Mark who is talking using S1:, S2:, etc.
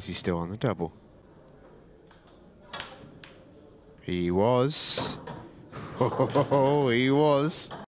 S1: Is he still on the double? He was. Oh, he was.